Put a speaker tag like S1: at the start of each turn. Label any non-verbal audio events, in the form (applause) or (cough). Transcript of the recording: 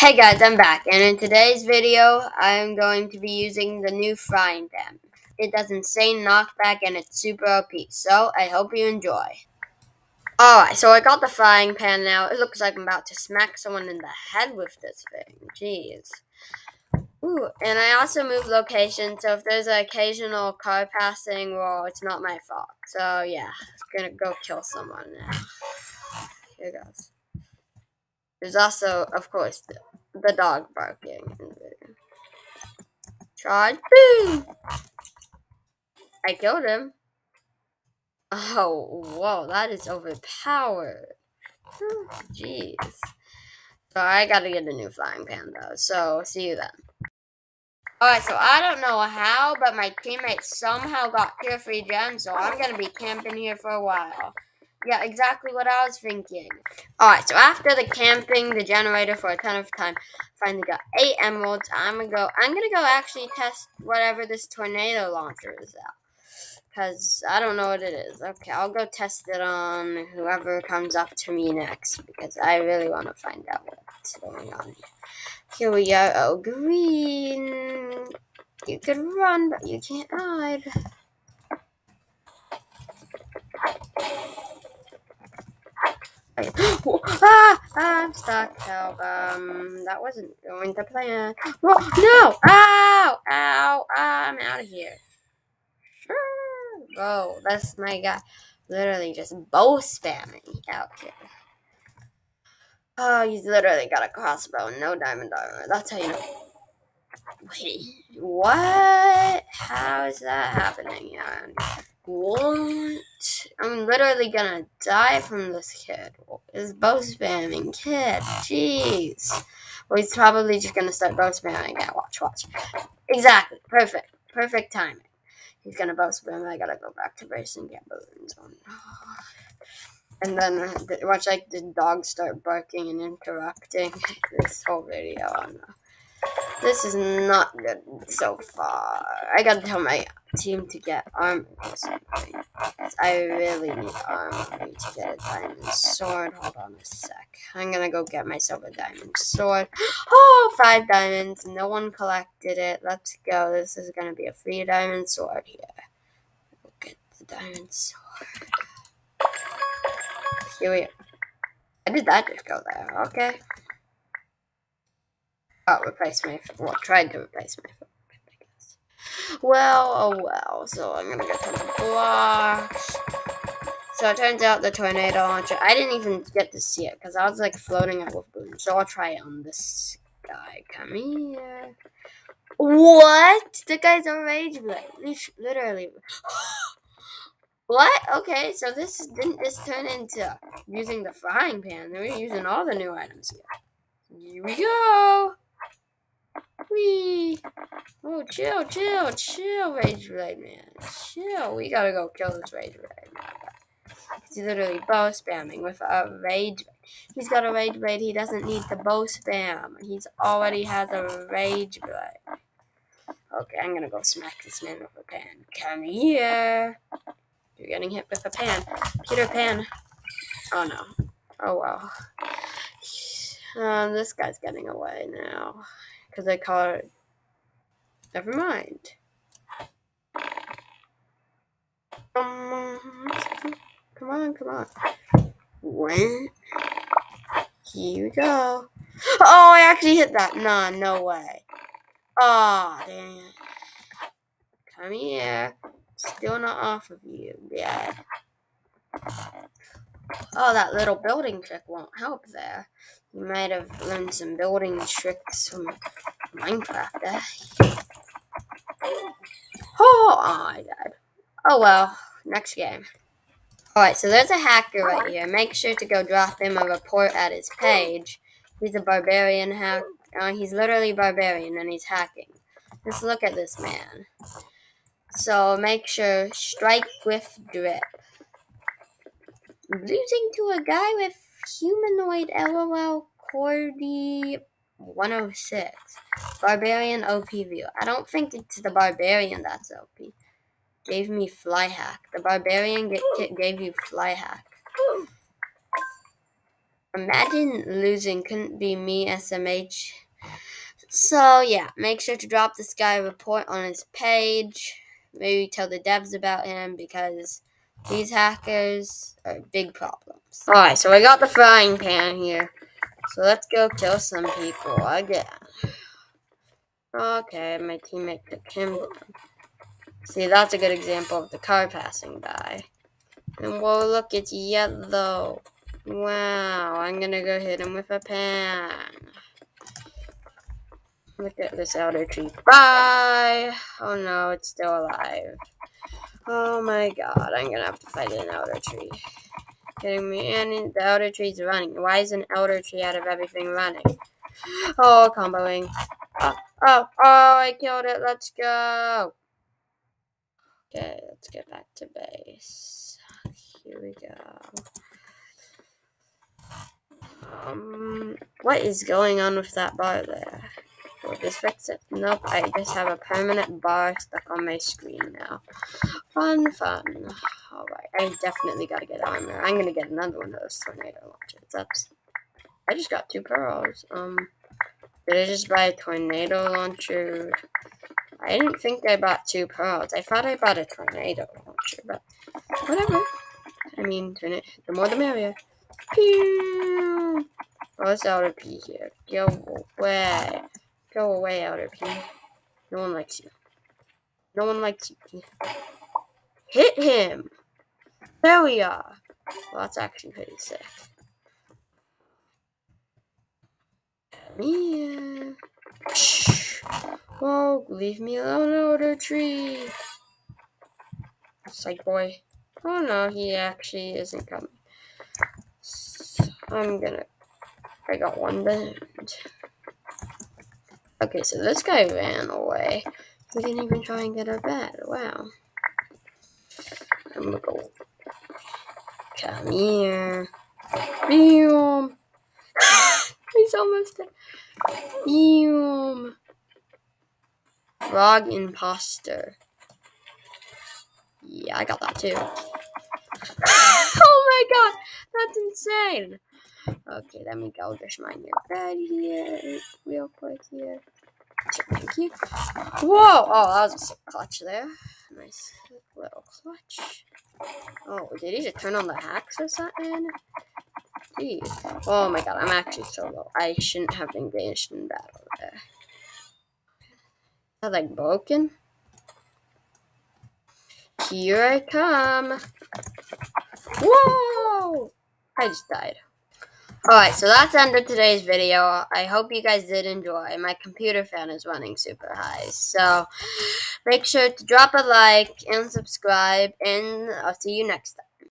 S1: Hey guys, I'm back, and in today's video, I'm going to be using the new frying pan. It does insane knockback, and it's super OP, so I hope you enjoy. Alright, so I got the frying pan now. It looks like I'm about to smack someone in the head with this thing. Jeez. Ooh, and I also moved location, so if there's an occasional car passing, well, it's not my fault. So, yeah, I'm gonna go kill someone now. Here goes. There's also, of course, the, the dog barking. Charge. Boom! I killed him. Oh, whoa, that is overpowered. Jeez. So I gotta get a new frying pan though. So see you then. Alright, so I don't know how, but my teammates somehow got tier free gems, so I'm gonna be camping here for a while. Yeah, exactly what I was thinking. Alright, so after the camping, the generator for a ton of time, finally got eight emeralds. I'm gonna go I'm gonna go actually test whatever this tornado launcher is out. Cause I don't know what it is. Okay, I'll go test it on whoever comes up to me next because I really want to find out what's going on here. We go. Oh, green. You can run, but you can't hide. (gasps) ah, I'm stuck. Help. Um, that wasn't going to plan. Whoa, no! Ow! Ow! I'm out of here. Whoa, that's my guy. Literally just bow spamming out here. Oh, he's literally got a crossbow, no diamond armor. That's how you know. Wait, what? How is that happening? What? I'm literally gonna die from this kid. This bow spamming kid. Jeez. Well, he's probably just gonna start bow spamming. Yeah, watch, watch. Exactly. Perfect. Perfect timing. He's gonna bow spam. I gotta go back to base and get balloons on. Oh, and then uh, watch like the dogs start barking and interrupting this whole video. Oh. This is not good so far. I gotta tell my team to get armor I really need armor to get a diamond sword. Hold on a sec. I'm gonna go get myself a diamond sword. (gasps) Oh, five diamonds. No one collected it. Let's go. This is gonna be a free diamond sword here. We'll get the diamond sword. Here we are. How did that just go there? Okay. Oh, replace my well, tried to replace my. Well, oh well. So I'm gonna get some blocks. So it turns out the tornado launcher. I didn't even get to see it because I was like floating up with balloons. So I'll try it on this guy. Come here. What? The guy's a rage blade. Literally. (gasps) What? Okay, so this didn't this turn into using the frying pan. We're using all the new items here. Here we go. Wee. Oh, chill, chill, chill, Rage Blade Man. Chill. We gotta go kill this Rage Blade Man. He's literally bow spamming with a Rage He's got a Rage. He doesn't need the bow spam. He's already has a Rage Blade. Okay, I'm gonna go smack this man with a pan. Come here. You're getting hit with a pan. Peter Pan. Oh no. Oh well. Um, this guy's getting away now. Because I caught it. Never mind. Come on, come on. When? Here we go. Oh, I actually hit that. Nah, no way. Oh, dang it. Come here. Still not off of you yet. Oh, that little building trick won't help there. You might have learned some building tricks from Minecraft, eh? Oh, I died. Oh well, next game. Alright, so there's a hacker right here. Make sure to go drop him a report at his page. He's a barbarian hack. Uh, he's literally barbarian and he's hacking. Just look at this man. So make sure strike with drip. Losing to a guy with humanoid LOL Cordy 106. Barbarian OP view. I don't think it's the barbarian that's OP. Gave me fly hack. The barbarian get, gave you fly hack. Imagine losing couldn't be me, SMH. So yeah, make sure to drop this guy a report on his page. Maybe tell the devs about him because these hackers are big problems. Alright, so I got the frying pan here. So let's go kill some people again. Okay, my teammate took him See, that's a good example of the car passing by. And whoa, look, it's yellow. Wow, I'm gonna go hit him with a pan. Look at this elder tree. Bye! Oh no, it's still alive. Oh my god, I'm gonna have to fight an elder tree. Kidding me? And the elder tree's running. Why is an elder tree out of everything running? (gasps) Oh, comboing. Oh, oh, oh, I killed it. Let's go. Okay, let's get back to base. Here we go. Um, what is going on with that bar there? Will this fix it? Nope, I just have a permanent bar stuck on my screen now. Fun, fun. Alright, I definitely gotta get armor. I'm gonna get another one of those tornado launchers. That's... I just got two pearls. Um, did I just buy a tornado launcher? I didn't think I bought two pearls. I thought I bought a tornado launcher, but whatever. I mean, the more the merrier. Pew! Oh, it's Outer P here. Go away. Go away, Outer P. No one likes you. No one likes you. Hit him! There we are. Well, that's actually pretty sick. Here. Shh. Whoa, leave me alone, Outer Tree. Psych boy. Oh no, he actually isn't coming. I'm gonna. I got one bend. Okay, so this guy ran away. We didn't even try and get our bed. Wow. I'm gonna go. Come here. Boom. (laughs) He's almost there. Boom. Frog imposter. Yeah, I got that too. (laughs) oh my god, that's insane. Okay, let me go just mind your bed here, real quick here. Thank you. Whoa! Oh, that was a clutch there. Nice little clutch. Oh, did he just turn on the hacks or something? Jeez. Oh my god, I'm actually so low. I shouldn't have engaged in battle there. That like broken? Here I come. Whoa! I just died. Alright, so that's the end of today's video. I hope you guys did enjoy. My computer fan is running super high. So make sure to drop a like and subscribe, and I'll see you next time.